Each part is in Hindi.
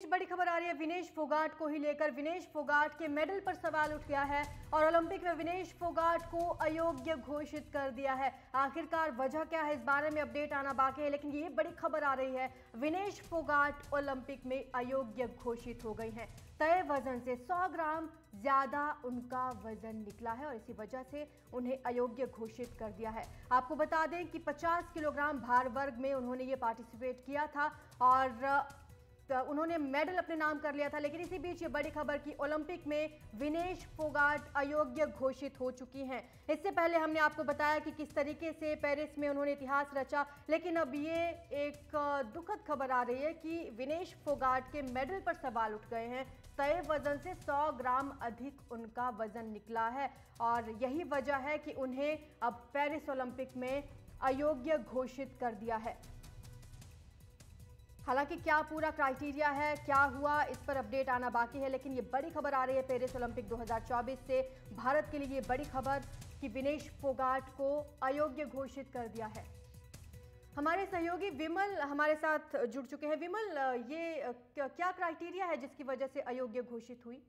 बड़ी खबर आ रही है, विनेश फोगाट को ही लेकर। विनेश फोगाट के मेडल पर सवाल उठ गया है और ओलंपिक में विनेश फोगाट को अयोग्य घोषित कर दिया है। आखिरकार वजह क्या है, इस बारे में अपडेट आना बाकी है, लेकिन ये बड़ी खबर आ रही है, विनेश फोगाट ओलंपिक में अयोग्य घोषित हो गई हैं। तय वज़न से 100 ग्राम ज़्यादा उनका वज़न निकला है और इसी वजह से उन्हें अयोग्य घोषित कर दिया है। आपको बता दें कि 50 किलोग्राम भार वर्ग में उन्होंने ये पार्टिसिपेट किया था और उन्होंने मेडल अपने नाम कर लिया था, लेकिन इसी बीच ये बड़ी खबर की ओलंपिक में विनेश फोगाट अयोग्य घोषित हो चुकी हैं। इससे पहले हमने आपको बताया कि किस तरीके से पेरिस में उन्होंने इतिहास रचा, लेकिन अब ये एक दुखद खबर आ रही है कि विनेश फोगाट के मेडल पर सवाल उठ गए हैं। तय वज़न से 100 ग्राम अधिक उनका वज़न निकला है, और यही वजह है कि उन्हें अब पेरिस ओलंपिक में अयोग्य घोषित कर दिया है। हालाँकि क्या पूरा क्राइटेरिया है, क्या हुआ, इस पर अपडेट आना बाकी है, लेकिन ये बड़ी खबर आ रही है पेरिस ओलंपिक 2024 से। भारत के लिए ये बड़ी खबर कि विनेश फोगाट को अयोग्य घोषित कर दिया है। हमारे सहयोगी विमल हमारे साथ जुड़ चुके हैं। विमल, ये क्या क्राइटेरिया है जिसकी वजह से अयोग्य घोषित हुई?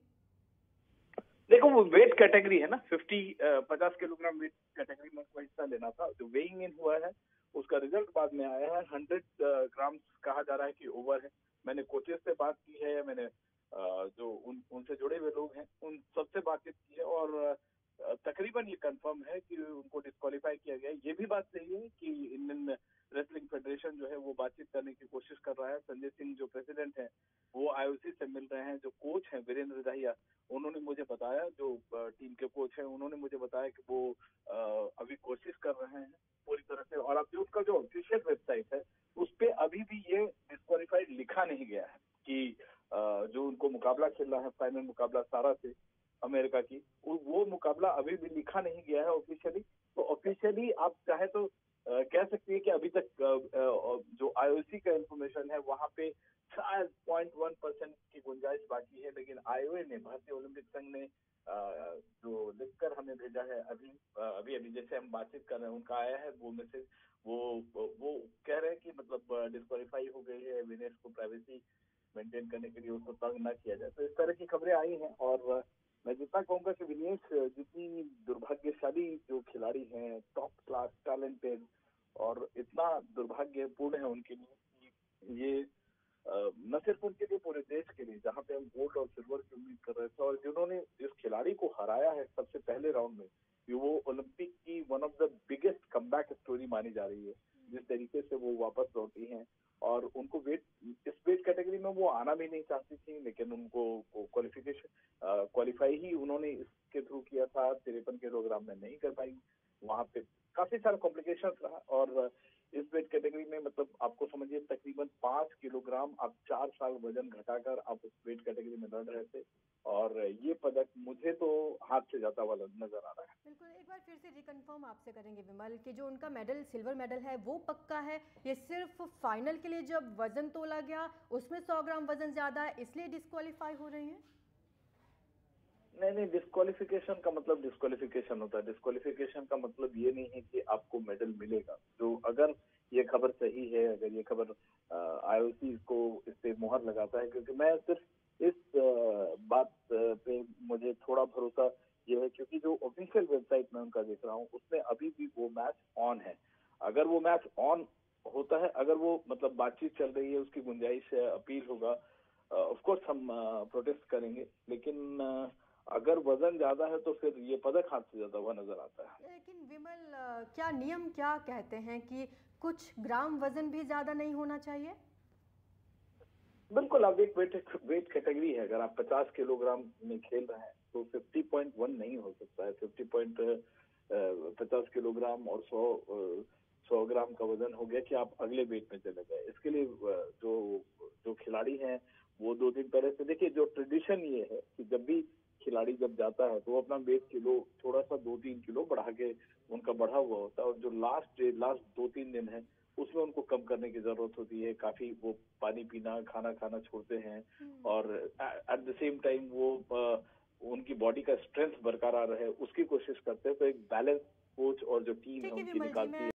देखो, वो वेट कैटेगरी है ना 50 पचास किलोग्राम वेट कैटेगरी में हिस्सा लेना था, जो वेइंग इन हुआ है। उसका रिज़ल्ट बाद में आया है। हंड्रेड ग्राम कहा जा रहा है कि ओवर है। मैंने कोचेज से बात की है, मैंने जो उन, उनसे जुड़े हुए लोग हैं, उन सबसे बातचीत की है और तकरीबन ये कंफर्म है कि उनको डिस्कालीफाई किया गया ये भी बात सही है कि इंडियन रेसलिंग फेडरेशन जो है वो बातचीत करने की कोशिश कर रहा है। संजय सिंह जो प्रेसिडेंट है, वो आईओसी से मिल रहे हैं। जो कोच हैं, वीरेंद्र दहिया उन्होंने मुझे बताया, जो टीम के कोच हैं, उन्होंने मुझे बताया कि वो अभी कोशिश कर रहे हैं पूरी तरह से। और अभी उसका जो ऑफिशियल वेबसाइट है, उस पर अभी भी ये डिस्कालीफाइड लिखा नहीं गया है कि जो उनको मुकाबला खेलना है फाइनल मुकाबला सारा से अमेरिका की। वो मुकाबला अभी भी लिखा नहीं गया है ऑफिशियली तो ऑफिशियली आप चाहे तो कह सकती है कि अभी तक जो आईओसी का इंफॉर्मेशन है, वहाँ पे शायद पॉइंट वन परसेंट की गुंजाइश बाकी है, लेकिन आईओए ने, भारतीय ओलंपिक संघ ने जो लिखकर हमें भेजा है अभी अभी अभी जैसे हम बातचीत कर रहे हैं, उनका आया है, वो मैसेज वो वो कह रहे हैं कि मतलब डिस्कालीफाई हो गई है, विनेश को प्राइवेसी मेंटेन करने के लिए उसको तंग ना किया जाए। तो इस तरह की खबरें आई हैं और मैं जितना कहूँगा कि विनेश, जितनी दुर्भाग्यशाली जो खिलाड़ी हैं टॉप क्लास टैलेंटेड और इतना दुर्भाग्यपूर्ण है उनके लिए, ये न सिर्फ़ उनके लिए, पूरे देश के लिए, जहाँ पे हम गोल्ड और सिल्वर की उम्मीद कर रहे थे और जिन्होंने जिस खिलाड़ी को हराया है सबसे पहले राउंड में वो ओलंपिक की one of the biggest come story मानी जा रही है, जिस तरीके से वो वापस लौटी हैं। और उनको वेट, इस वेट कैटेगरी में वो आना भी नहीं चाहती थी, लेकिन उनको क्वालिफिकेशन क्वालिफाई ही उन्होंने इसके थ्रू किया था, तिरपन किलोग्राम में नहीं कर पाई। वहाँ पे काफ़ी सारा कॉम्प्लिकेशन रहा और इस वेट कैटेगरी में मतलब आपको समझिए, तकरीबन पाँच किलोग्राम आप चार साल वज़न घटाकर आप उस वेट कैटेगरी में लड़ रहे थे। और ये पदक मुझे तो हाथ से जाता हुआ नज़र आ रहा है। बिल्कुल एक बार फिर से रिकन्फर्म आपसे करेंगे विमल कि जो उनका मेडल सिल्वर मेडल है वो पक्का है। ये सिर्फ़ फाइनल के लिए जब वज़न तोला गया उसमें सौ ग्राम वज़न ज़्यादा है इसलिए डिस्कालीफाई हो रही है? नहीं नहीं डिस्कालिफिकेशन का मतलब डिस्कालिफिकेशन होता है। डिस्कालिफिकेशन का मतलब ये नहीं है कि आपको मेडल मिलेगा। जो अगर ये खबर सही है अगर ये खबर आईओसी को इस पे मुहर लगाता है क्योंकि मैं सिर्फ़ इस बात पे मुझे थोड़ा भरोसा ये है क्योंकि जो ऑफिशियल वेबसाइट में उनका देख रहा हूँ, उसमें अभी भी वो मैच ऑन है। अगर वो मैच ऑन होता है, अगर वो मतलब बातचीत चल रही है, उसकी गुंजाइश है, अपील होगा ऑफकोर्स हम प्रोटेस्ट करेंगे, लेकिन अगर वज़न ज़्यादा है तो फिर ये पदक हाथ से ज़्यादा हुआ नज़र आता है। लेकिन विमल क्या नियम क्या कहते हैं कि कुछ ग्राम वज़न भी ज़्यादा नहीं होना चाहिए? बिल्कुल, अब एक वेट वेट कैटेगरी है। अगर आप 50 किलोग्राम में खेल रहे हैं तो 50.1 नहीं हो सकता है। 50 पॉइंट पचास किलोग्राम और 100 सौ ग्राम का वज़न हो गया कि आप अगले वेट में चले गए। इसके लिए जो जो खिलाड़ी हैं, वो दो दिन पहले से, देखिए, जो ट्रेडिशन ये है कि जब भी खिलाड़ी जब जाता है तो वो अपना वेट किलो, थोड़ा सा दो तीन किलो बढ़ा के उनका बढ़ा हुआ होता है। और जो लास्ट डे लास्ट दो तीन दिन है उसमें उनको कम करने की ज़रूरत होती है। काफ़ी वो पानी पीना खाना खाना छोड़ते हैं हम्म। और एट द सेम टाइम वो आ, उनकी बॉडी का स्ट्रेंथ बरकरार रहे उसकी कोशिश करते हैं। तो एक बैलेंस कोच और जो टीम है उनकी निकालती है।